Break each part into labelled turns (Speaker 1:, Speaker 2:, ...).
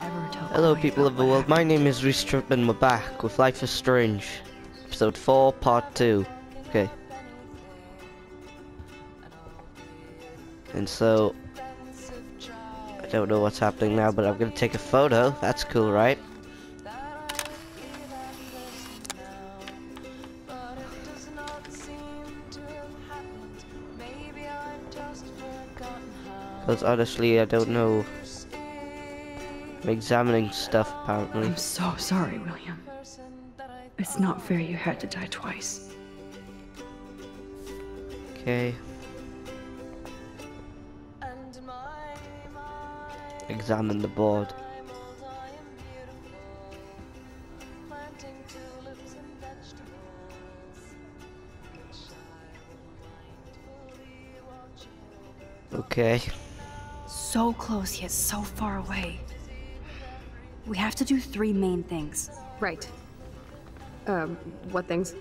Speaker 1: Hello, people of the world. My name is Reecetrip, and we're back with Life is Strange, episode 4, part 2. Okay. And so, I don't know what's happening now, but I'm gonna take a photo. That's cool, right? Because honestly, I don't know. I'm examining stuff, apparently.
Speaker 2: I'm so sorry, William. It's not fair you had to die twice.
Speaker 1: Okay. Examine the board. Okay.
Speaker 2: So close yet so far away. We have to do three main things.
Speaker 3: Right. Um, what things?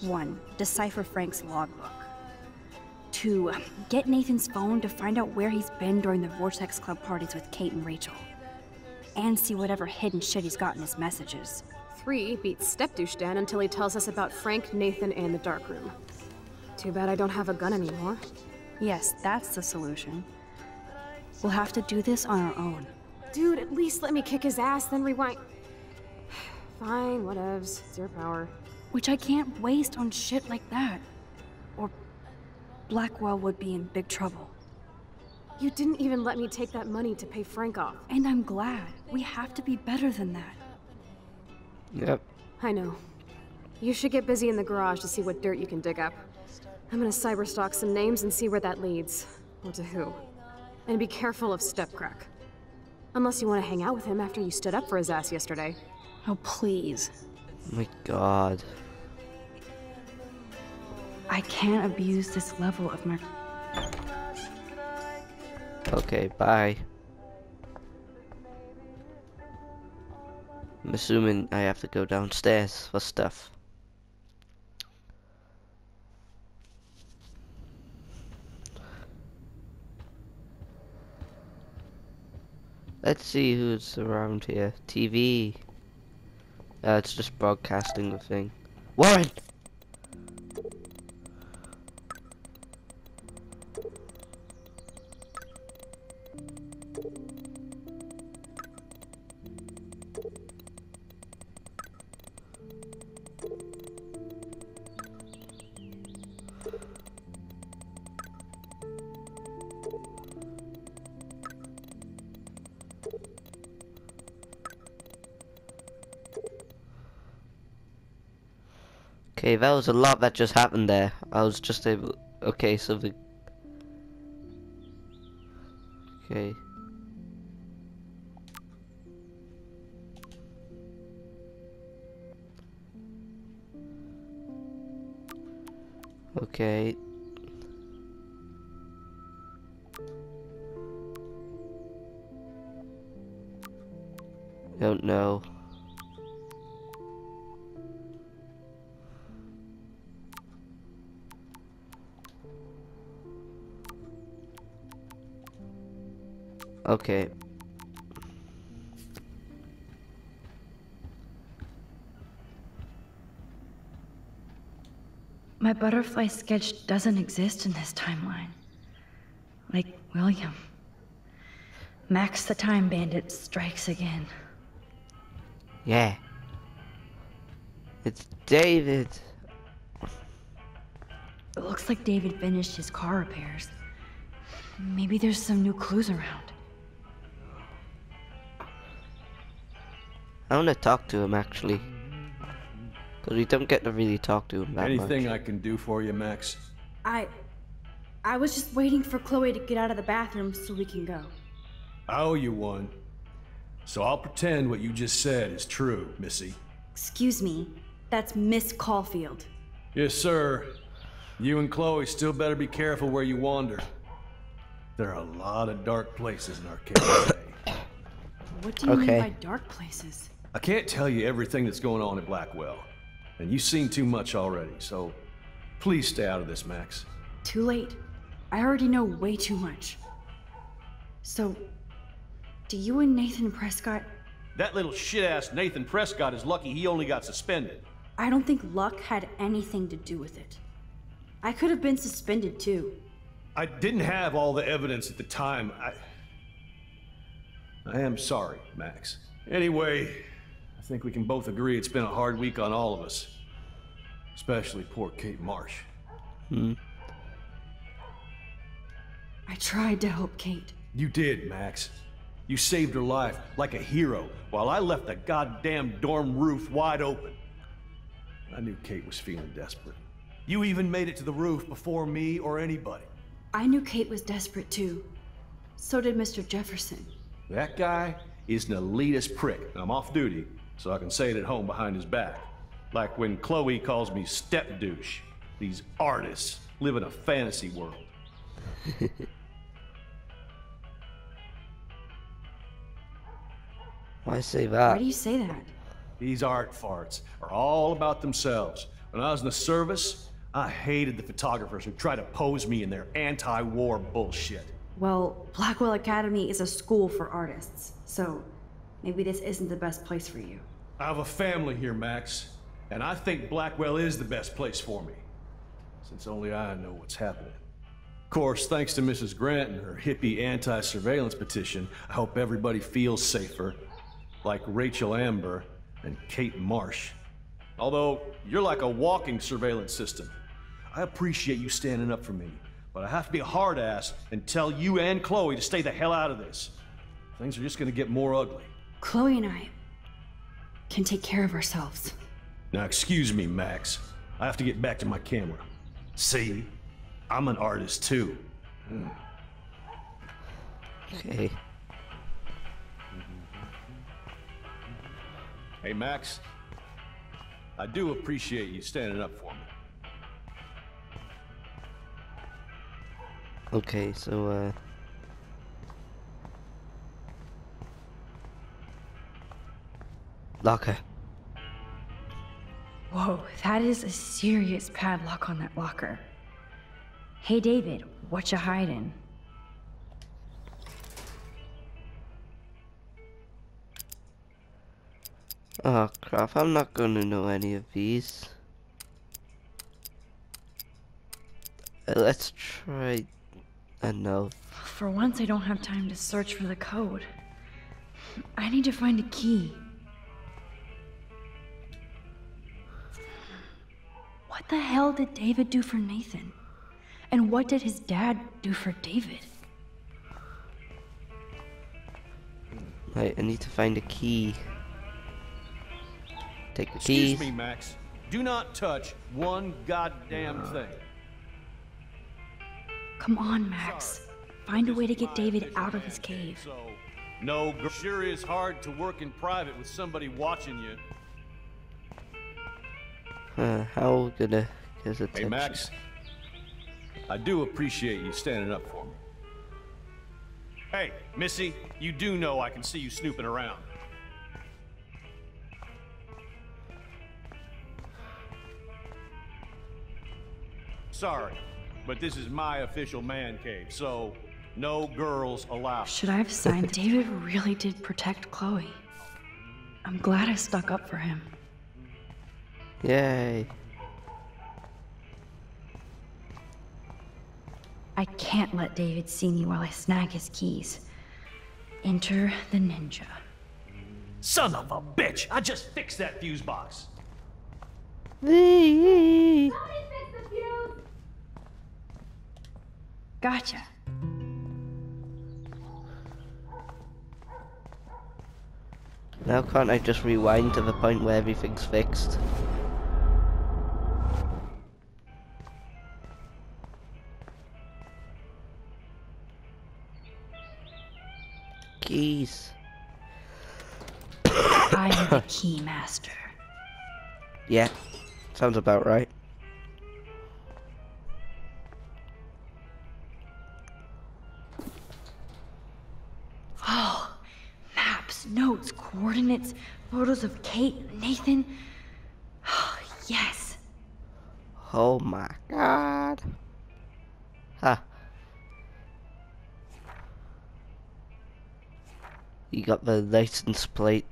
Speaker 2: One, decipher Frank's logbook. Two, get Nathan's phone to find out where he's been during the Vortex Club parties with Kate and Rachel. And see whatever hidden shit he's got in his messages.
Speaker 3: Three, beat Stepdouche Dan until he tells us about Frank, Nathan, and the dark room. Too bad I don't have a gun anymore.
Speaker 2: Yes, that's the solution. We'll have to do this on our own.
Speaker 3: Dude, at least let me kick his ass, then rewind. Fine, whatevs. It's your power.
Speaker 2: Which I can't waste on shit like that. Or Blackwell would be in big trouble.
Speaker 3: You didn't even let me take that money to pay Frank off.
Speaker 2: And I'm glad. We have to be better than that.
Speaker 1: Yep.
Speaker 3: I know. You should get busy in the garage to see what dirt you can dig up. I'm gonna cyberstalk some names and see where that leads. Or to who. And be careful of Stepcrack. Unless you want to hang out with him after you stood up for his ass yesterday.
Speaker 2: Oh, please.
Speaker 1: Oh my god.
Speaker 2: I can't abuse this level of my.
Speaker 1: Okay, bye. I'm assuming I have to go downstairs for stuff. Let's see who's around here. TV. Uh, it's just broadcasting the thing. Warren! Okay, that was a lot that just happened there. I was just able. Okay, so the. Okay. Okay. Don't know. Okay.
Speaker 2: My butterfly sketch doesn't exist in this timeline. Like William. Max the Time Bandit strikes again.
Speaker 1: Yeah. It's David.
Speaker 2: It looks like David finished his car repairs. Maybe there's some new clues around.
Speaker 1: I want to talk to him actually. Because we don't get to really talk to him that
Speaker 4: Anything
Speaker 1: much.
Speaker 4: I can do for you, Max?
Speaker 2: I. I was just waiting for Chloe to get out of the bathroom so we can go.
Speaker 4: I owe you one. So I'll pretend what you just said is true, Missy.
Speaker 2: Excuse me, that's Miss Caulfield.
Speaker 4: Yes, sir. You and Chloe still better be careful where you wander. There are a lot of dark places in Arcadia Bay.
Speaker 2: What do you
Speaker 1: Okay.
Speaker 2: mean by dark places?
Speaker 4: I can't tell you everything that's going on at Blackwell. And you've seen too much already, so please stay out of this, Max.
Speaker 2: Too late. I already know way too much. So, do Do you and Nathan Prescott...
Speaker 4: That little shit-ass Nathan Prescott is lucky he only got suspended.
Speaker 2: I don't think luck had anything to do with it. I could have been suspended too.
Speaker 4: I didn't have all the evidence at the time. I... I am sorry, Max. Anyway, I think we can both agree it's been a hard week on all of us. Especially poor Kate Marsh. Hmm.
Speaker 2: I tried to help Kate.
Speaker 4: You did, Max. You saved her life like a hero while I left the goddamn dorm roof wide open. I knew Kate was feeling desperate. You even made it to the roof before me or anybody.
Speaker 2: I knew Kate was desperate too. So did Mr. Jefferson.
Speaker 4: That guy is an elitist prick. I'm off duty, so I can say it at home behind his back. Like when Chloe calls me step douche. These artists live in a fantasy world.
Speaker 1: Why say that?
Speaker 2: Why do you say that?
Speaker 4: These art farts are all about themselves. When I was in the service, I hated the photographers who tried to pose me in their anti-war bullshit.
Speaker 2: Well, Blackwell Academy is a school for artists, so maybe this isn't the best place for you.
Speaker 4: I have a family here, Max, and I think Blackwell is the best place for me, since only I know what's happening. Of course, thanks to Mrs. Grant and her hippie anti-surveillance petition, I hope everybody feels safer, like Rachel Amber and Kate Marsh. Although, you're like a walking surveillance system. I appreciate you standing up for me, but I have to be a hard ass and tell you and Chloe to stay the hell out of this. Things are just gonna get more ugly.
Speaker 2: Chloe and I can take care of ourselves.
Speaker 4: Now, excuse me, Max. I have to get back to my camera. See? I'm an artist too.
Speaker 1: Okay.
Speaker 4: Hey, Max. I do appreciate you standing up for me.
Speaker 1: Okay, so, uh... Locker.
Speaker 2: Whoa, that is a serious padlock on that locker. Hey David, what you hiding?
Speaker 1: Oh crap, I'm not gonna know any of these. Uh, let's try a no.
Speaker 2: For once, I don't have time to search for the code. I need to find a key. The hell did David do for Nathan? And what did his dad do for David?
Speaker 1: Right, I need to find a key. Take the
Speaker 4: Excuse
Speaker 1: keys.
Speaker 4: me, Max. Do not touch one goddamn thing.
Speaker 2: Come on, Max. Find a way to get David out of his cave.
Speaker 4: So, no, gr- sure is hard to work in private with somebody watching you.
Speaker 1: Uh, how we gonna get his
Speaker 4: Hey,
Speaker 1: attention?
Speaker 4: Max. I do appreciate you standing up for me. Hey, Missy, you do know I can see you snooping around. Sorry, but this is my official man cave, so no girls allowed.
Speaker 2: Should I have signed? David really did protect Chloe. I'm glad I stuck up for him.
Speaker 1: Yay.
Speaker 2: I can't let David see me while I snag his keys. Enter the ninja.
Speaker 4: Son of a bitch! I just fixed that fuse box.
Speaker 1: Whee!
Speaker 2: Gotcha.
Speaker 1: Now can't I just rewind to the point where everything's fixed? Keys.
Speaker 2: I am the key master.
Speaker 1: Yeah, sounds about right.
Speaker 2: Oh, maps, notes, coordinates, photos of Kate, Nathan. Oh, yes.
Speaker 1: Oh my god. Ha. You got the license plate.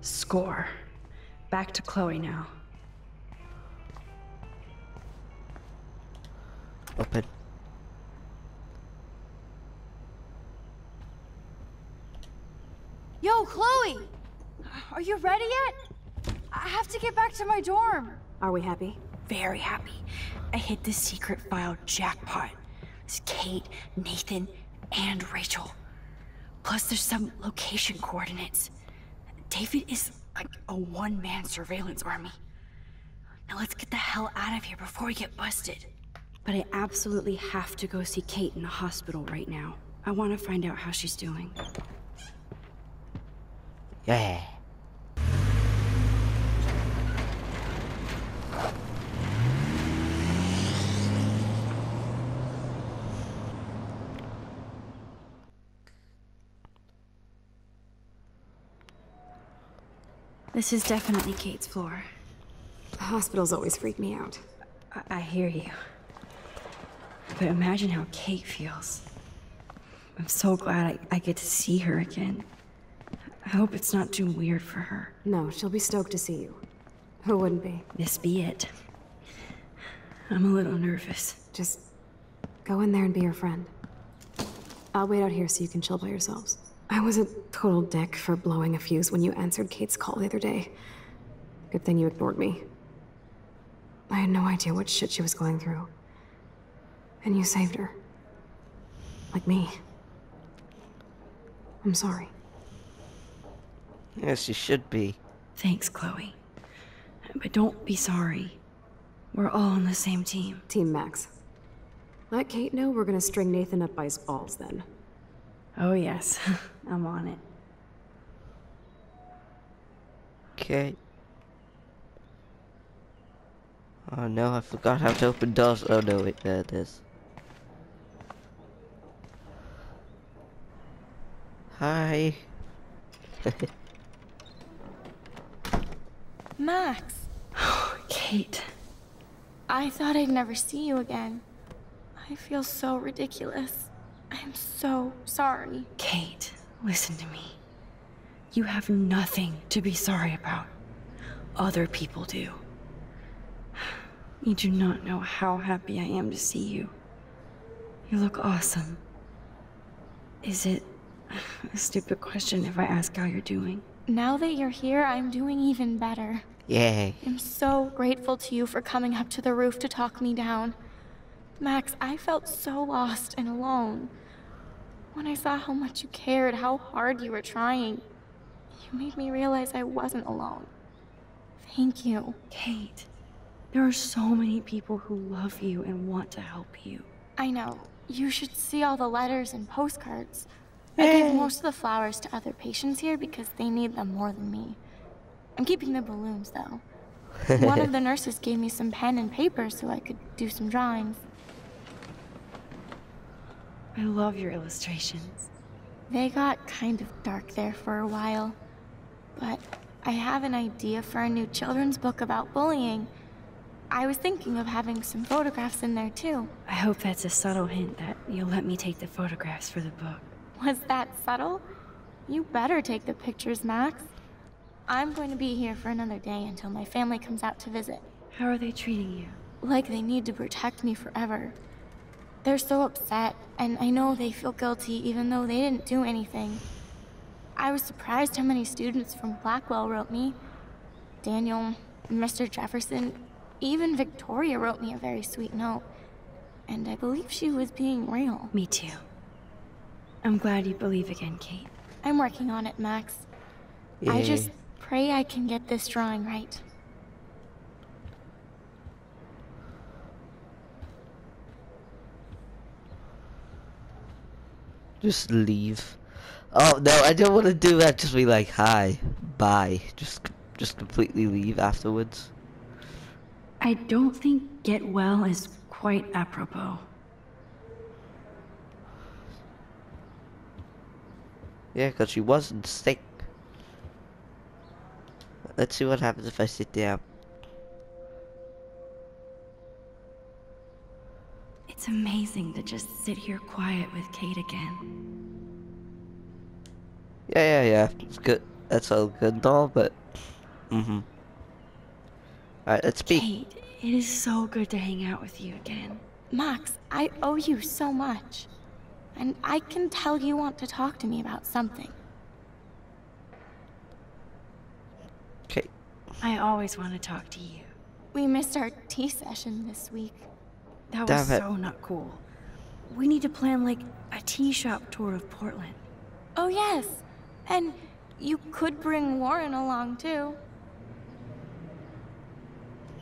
Speaker 2: Score. Back to Chloe now.
Speaker 1: Open.
Speaker 5: Yo, Chloe! Are you ready yet? I have to get back to my dorm.
Speaker 3: Are we happy?
Speaker 2: Very happy. I hit the secret file jackpot. It's Kate, Nathan, and Rachel. Plus, there's some location coordinates. David is like a one man surveillance army. Now let's get the hell out of here before we get busted. But I absolutely have to go see Kate in the hospital right now. I want to find out how she's doing.
Speaker 1: Yeah.
Speaker 2: This is definitely Kate's floor.
Speaker 3: The hospitals always freak me out.
Speaker 2: I, I hear you. But imagine how Kate feels. I'm so glad I, I get to see her again. I hope it's not too weird for her.
Speaker 3: No, she'll be stoked to see you. Who wouldn't be?
Speaker 2: This be it. I'm a little nervous.
Speaker 3: Just go in there and be your friend. I'll wait out here so you can chill by yourselves. I was a total dick for blowing a fuse when you answered Kate's call the other day. Good thing you ignored me. I had no idea what shit she was going through. And you saved her. Like me. I'm sorry.
Speaker 1: Yes, you should be.
Speaker 2: Thanks, Chloe. But don't be sorry. We're all on the same team.
Speaker 3: Team Max. Let Kate know we're gonna string Nathan up by his balls then.
Speaker 2: Oh, yes. I'm on it.
Speaker 1: Okay. Oh no, I forgot how to open doors. Oh no, wait, there it is. Hi.
Speaker 5: Max, Oh,
Speaker 2: Kate.
Speaker 5: I thought I'd never see you again. I feel so ridiculous. I'm so sorry.
Speaker 2: Kate, listen to me. You have nothing to be sorry about. Other people do. You do not know how happy I am to see you. You look awesome. Is it a stupid question if I ask how you're doing?
Speaker 5: Now that you're here, I'm doing even better.
Speaker 1: Yay.
Speaker 5: I'm so grateful to you for coming up to the roof to talk me down. Max, I felt so lost and alone. When I saw how much you cared, how hard you were trying, you made me realize I wasn't alone. Thank you.
Speaker 2: Kate, there are so many people who love you and want to help you.
Speaker 5: I know. You should see all the letters and postcards. I gave most of the flowers to other patients here because they need them more than me. I'm keeping the balloons, though. One of the nurses gave me some pen and paper so I could do some drawings.
Speaker 2: I love your illustrations.
Speaker 5: They got kind of dark there for a while. But I have an idea for a new children's book about bullying. I was thinking of having some photographs in there, too.
Speaker 2: I hope that's a subtle hint that you'll let me take the photographs for the book.
Speaker 5: Was that subtle? You better take the pictures, Max. I'm going to be here for another day until my family comes out to visit.
Speaker 2: How are they treating you?
Speaker 5: Like they need to protect me forever. They're so upset, and I know they feel guilty even though they didn't do anything. I was surprised how many students from Blackwell wrote me. Daniel, Mr. Jefferson, even Victoria wrote me a very sweet note. And I believe she was being real.
Speaker 2: Me too. I'm glad you believe again, Kate.
Speaker 5: I'm working on it, Max. I just pray I can get this drawing right.
Speaker 1: Just leave. Oh no, I don't want to do that. Just be like, hi, bye. Just, just completely leave afterwards.
Speaker 2: I don't think get well is quite apropos.
Speaker 1: Yeah, because she wasn't sick. Let's see what happens if I sit down.
Speaker 2: It's amazing to just sit here quiet with Kate again.
Speaker 1: Yeah, yeah, yeah. It's good. That's all good and all, but. Mm hmm. Alright, let's be.
Speaker 2: Kate, it is so good to hang out with you again.
Speaker 5: Max, I owe you so much. And I can tell you want to talk to me about something.
Speaker 1: Okay.
Speaker 2: I always want to talk to you.
Speaker 5: We missed our tea session this week.
Speaker 2: That
Speaker 1: Damn
Speaker 2: was
Speaker 1: it.
Speaker 2: so not cool. We need to plan like a tea shop tour of Portland.
Speaker 5: Oh, yes. And you could bring Warren along, too.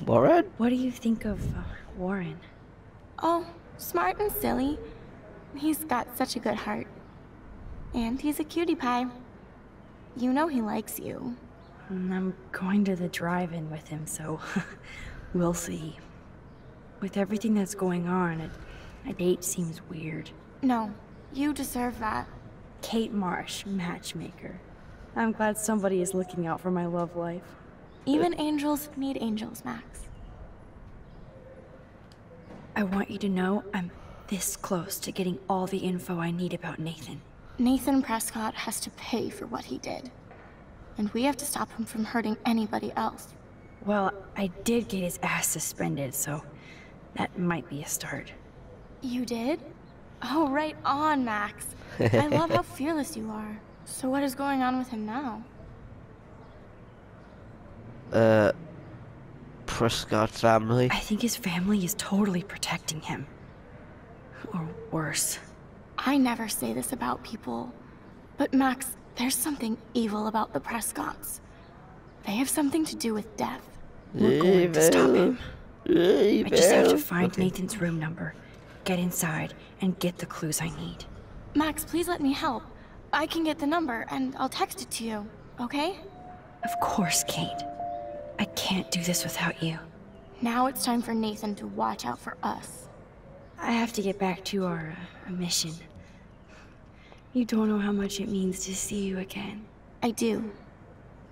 Speaker 1: Warren?
Speaker 2: What do you think of uh, Warren?
Speaker 5: Oh, smart and silly. He's got such a good heart. And he's a cutie pie. You know he likes you.
Speaker 2: Mm, I'm going to the drive-in with him, so we'll see. With everything that's going on, a, a date seems weird.
Speaker 5: No, you deserve that.
Speaker 2: Kate Marsh, matchmaker. I'm glad somebody is looking out for my love life.
Speaker 5: Even angels need angels, Max.
Speaker 2: I want you to know I'm this close to getting all the info I need about Nathan.
Speaker 5: Nathan Prescott has to pay for what he did. And we have to stop him from hurting anybody else.
Speaker 2: Well, I did get his ass suspended, so that might be a start.
Speaker 5: You did? Oh, right on, Max. I love how fearless you are. So what is going on with him now?
Speaker 1: Uh. Prescott family.
Speaker 2: I think his family is totally protecting him. Or worse.
Speaker 5: I never say this about people, but Max, there's something evil about the Prescotts. They have something to do with death.
Speaker 2: We're going to stop him. I just have to find
Speaker 1: Okay.
Speaker 2: Nathan's room number, get inside, and get the clues I need.
Speaker 5: Max, please let me help. I can get the number and I'll text it to you, okay?
Speaker 2: Of course, Kate. I can't do this without you.
Speaker 5: Now it's time for Nathan to watch out for us.
Speaker 2: I have to get back to our uh, mission. You don't know how much it means to see you again.
Speaker 5: I do.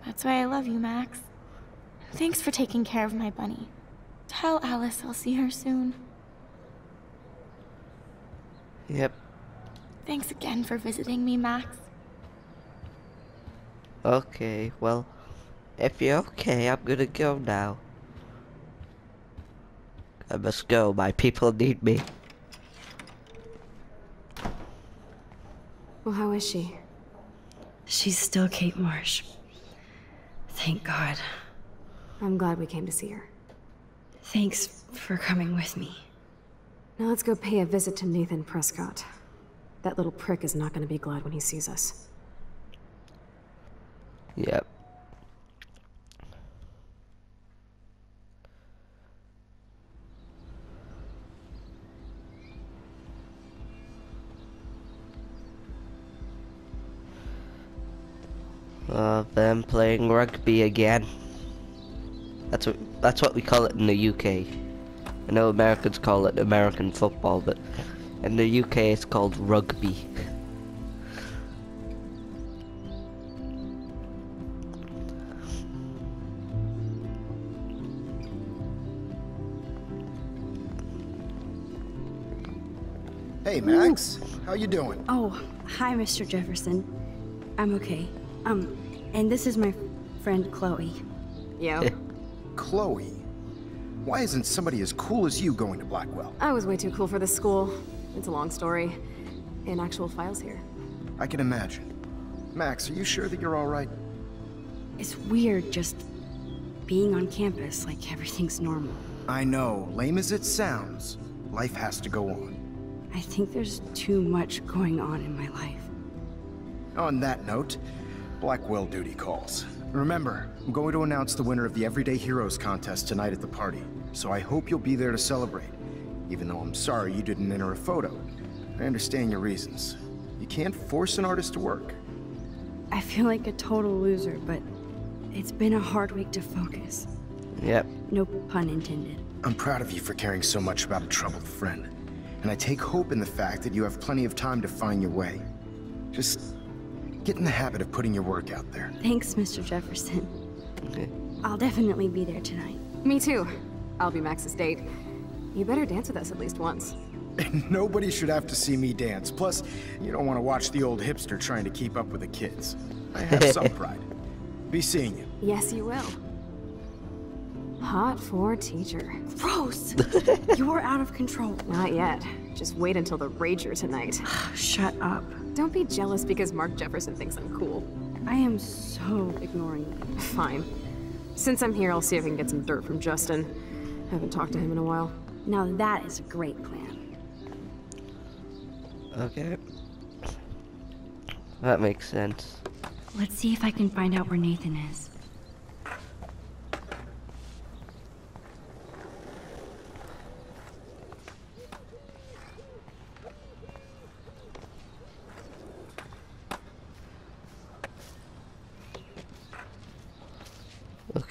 Speaker 5: That's why I love you, Max. Thanks for taking care of my bunny. Tell Alice I'll see her soon.
Speaker 1: Yep.
Speaker 5: Thanks again for visiting me, Max.
Speaker 1: Okay, well. If you're okay, I'm gonna go now. I must go. My people need me.
Speaker 3: Well, how is she?
Speaker 2: She's still Kate Marsh. Thank God.
Speaker 3: I'm glad we came to see her.
Speaker 2: Thanks for coming with me.
Speaker 3: Now let's go pay a visit to Nathan Prescott. That little prick is not going to be glad when he sees us.
Speaker 1: Yep. Uh, them playing rugby again. That's what that's what we call it in the UK. I know Americans call it American football, but in the UK it's called rugby.
Speaker 6: Hey, Max. How you doing?
Speaker 2: Oh, hi, Mr. Jefferson. I'm okay. Um, and this is my friend Chloe.
Speaker 3: Yo.
Speaker 6: Chloe. Why isn't somebody as cool as you going to Blackwell?
Speaker 3: I was way too cool for this school. It's a long story. In actual files here.
Speaker 6: I can imagine. Max, are you sure that you're all right?
Speaker 2: It's weird just being on campus like everything's normal.
Speaker 6: I know, lame as it sounds, life has to go on.
Speaker 2: I think there's too much going on in my life.
Speaker 6: On that note, Blackwell duty calls. Remember, I'm going to announce the winner of the Everyday Heroes contest tonight at the party, so I hope you'll be there to celebrate. Even though I'm sorry you didn't enter a photo. I understand your reasons. You can't force an artist to work.
Speaker 2: I feel like a total loser, but it's been a hard week to focus.
Speaker 1: Yep.
Speaker 2: No pun intended.
Speaker 6: I'm proud of you for caring so much about a troubled friend. And I take hope in the fact that you have plenty of time to find your way. Just get in the habit of putting your work out there.
Speaker 2: Thanks, Mr. Jefferson.
Speaker 1: Okay.
Speaker 2: I'll definitely be there tonight.
Speaker 3: Me too. I'll be Max's date. You better dance with us at least once.
Speaker 6: Nobody should have to see me dance. Plus, you don't want to watch the old hipster trying to keep up with the kids. I have some pride. Be seeing you.
Speaker 3: Yes, you will. Hot for teacher.
Speaker 2: Gross! you are out of control.
Speaker 3: Not yet. Just wait until the Rager tonight.
Speaker 2: Shut up.
Speaker 3: Don't be jealous because Mark Jefferson thinks I'm cool.
Speaker 2: I am so ignoring you.
Speaker 3: Fine. Since I'm here, I'll see if I can get some dirt from Justin. I Haven't talked to him in a while.
Speaker 2: Now that is a great plan.
Speaker 1: Okay. That makes sense.
Speaker 2: Let's see if I can find out where Nathan is.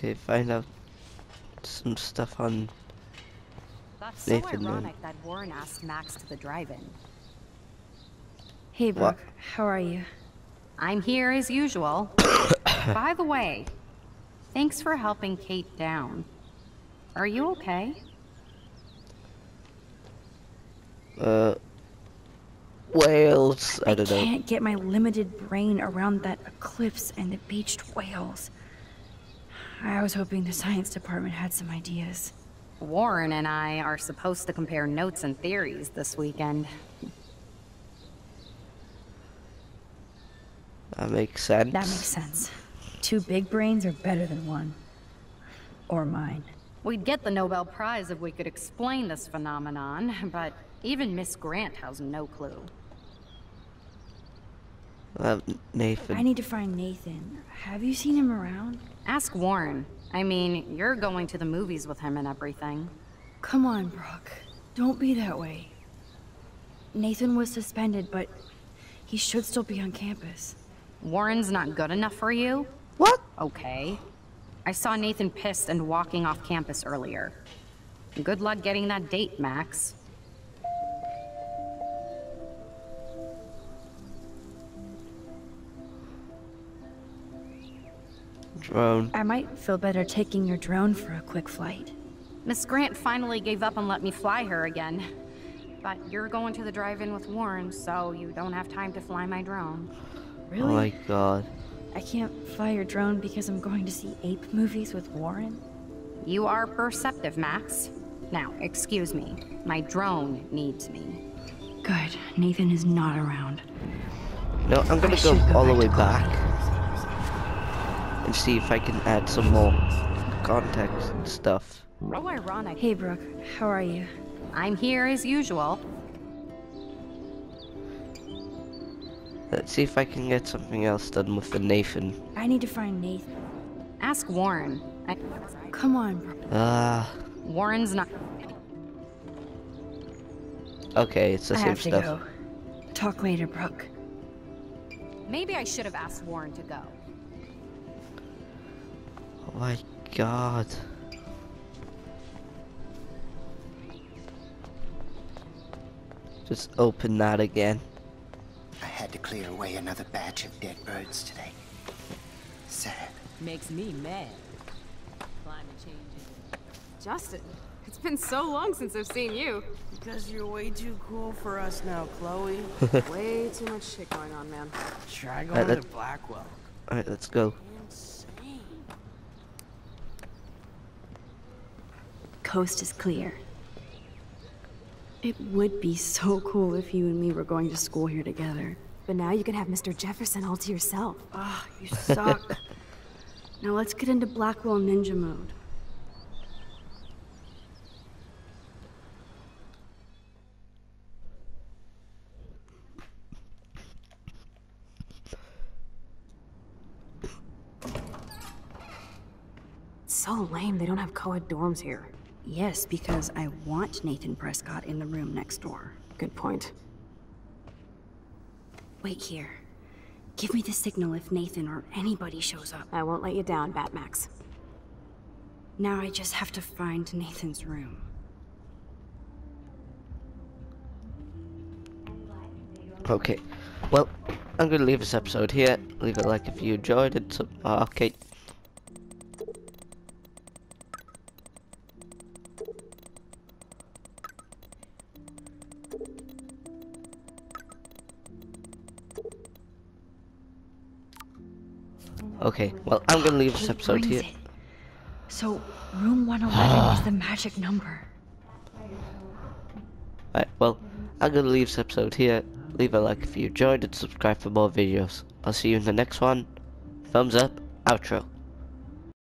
Speaker 1: Okay, find out some stuff on
Speaker 7: That's so
Speaker 1: Nathan, then.
Speaker 7: ironic that Warren asked Max to the drive-in.
Speaker 2: Hey,
Speaker 1: What?
Speaker 2: Brooke. How are you?
Speaker 7: I'm here as usual. By the way, thanks for helping Kate down. Are you okay?
Speaker 1: uh whales. I
Speaker 2: I
Speaker 1: don't know.
Speaker 2: can't get my limited brain around that eclipse and the beached whales. I was hoping the science department had some ideas.
Speaker 7: Warren and I are supposed to compare notes and theories this weekend.
Speaker 1: That makes sense.
Speaker 2: That makes sense. Two big brains are better than one. Or mine.
Speaker 7: We'd get the Nobel Prize if we could explain this phenomenon, but even Miss Grant has no clue.
Speaker 1: Uh, Nathan.
Speaker 2: I need to find Nathan. Have you seen him around?
Speaker 7: Ask Warren. I mean, you're going to the movies with him and everything.
Speaker 2: Come on, Brooke. Don't be that way. Nathan was suspended, but he should still be on campus.
Speaker 7: Warren's not good enough for you?
Speaker 1: What?
Speaker 7: Okay. I saw Nathan pissed and walking off campus earlier. Good luck getting that date, Max.
Speaker 1: Drone.
Speaker 2: I might feel better taking your drone for a quick flight.
Speaker 7: Miss Grant finally gave up and let me fly her again. But you're going to the drive-in with Warren, so you don't have time to fly my drone.
Speaker 2: Really?
Speaker 1: Oh my god.
Speaker 2: I can't fly your drone because I'm going to see ape movies with Warren?
Speaker 7: You are perceptive, Max. Now, excuse me. My drone needs me.
Speaker 2: Good. Nathan is not around.
Speaker 1: No, I'm gonna
Speaker 2: I
Speaker 1: go
Speaker 2: should go
Speaker 1: all the way
Speaker 2: to
Speaker 1: back and see if I can add some more context and stuff.
Speaker 7: Oh, ironic.
Speaker 2: Hey, Brooke. How are you?
Speaker 7: I'm here as usual.
Speaker 1: Let's see if I can get something else done with the Nathan.
Speaker 2: I need to find Nathan.
Speaker 7: Ask Warren. I-
Speaker 2: Come on, Brooke.
Speaker 1: Ah,
Speaker 7: Warren's not.
Speaker 1: okay, it's the
Speaker 2: I
Speaker 1: same
Speaker 2: have to
Speaker 1: stuff.
Speaker 2: go. Talk later, Brooke.
Speaker 7: Maybe I should have asked Warren to go.
Speaker 1: Oh my god. Just open that again.
Speaker 8: I had to clear away another batch of dead birds today. Sad.
Speaker 9: Makes me mad. Climate change
Speaker 3: Justin, it's been so long since I've seen you.
Speaker 9: Because you're way too cool for us now, Chloe.
Speaker 3: Way too much shit going on, man.
Speaker 9: Try going to Blackwell.
Speaker 1: Alright, let's go.
Speaker 2: Coast is clear. It would be so cool if you and me were going to school here together.
Speaker 3: But now you can have Mr. Jefferson all to yourself.
Speaker 2: Ah, you suck. now let's get into Blackwell Ninja mode.
Speaker 3: So lame they don't have co-ed dorms here.
Speaker 2: Yes, because I want Nathan Prescott in the room next door.
Speaker 3: Good point.
Speaker 2: Wait here. Give me the signal if Nathan or anybody shows up.
Speaker 3: I won't let you down, Batmax.
Speaker 2: Now I just have to find Nathan's room.
Speaker 1: Okay. Well, I'm gonna leave this episode here. Leave a like if you enjoyed it. So, uh, okay. Okay, well, I'm gonna leave this episode here.
Speaker 2: it. So, room 111 is the magic number.
Speaker 1: Alright, well, I'm gonna leave this episode here. Leave a like if you enjoyed and subscribe for more videos. I'll see you in the next one. Thumbs up, outro.